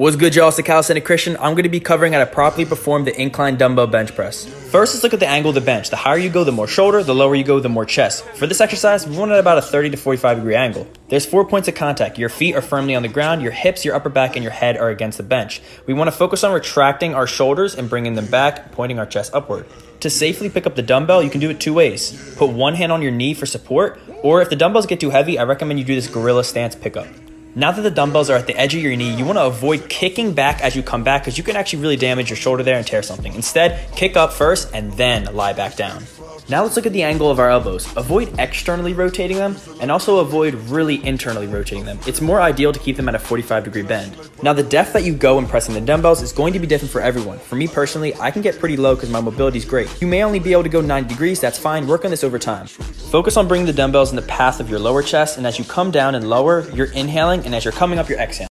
What's good, y'all? It's the Calisthenic Christian. I'm going to be covering how to properly perform the incline dumbbell bench press. First, let's look at the angle of the bench. The higher you go, the more shoulder. The lower you go, the more chest. For this exercise, we want it at about a 30 to 45 degree angle. There's four points of contact. Your feet are firmly on the ground. Your hips, your upper back, and your head are against the bench. We want to focus on retracting our shoulders and bringing them back, pointing our chest upward. To safely pick up the dumbbell, you can do it two ways. Put one hand on your knee for support, or if the dumbbells get too heavy, I recommend you do this gorilla stance pickup. Now that the dumbbells are at the edge of your knee, you want to avoid kicking back as you come back because you can actually really damage your shoulder there and tear something. Instead, kick up first and then lie back down. Now let's look at the angle of our elbows. Avoid externally rotating them and also avoid really internally rotating them. It's more ideal to keep them at a 45 degree bend. Now the depth that you go in pressing the dumbbells is going to be different for everyone. For me personally, I can get pretty low because my mobility is great. You may only be able to go 90 degrees, that's fine, work on this over time. Focus on bringing the dumbbells in the path of your lower chest and as you come down and lower, you're inhaling and as you're coming up, you're exhaling.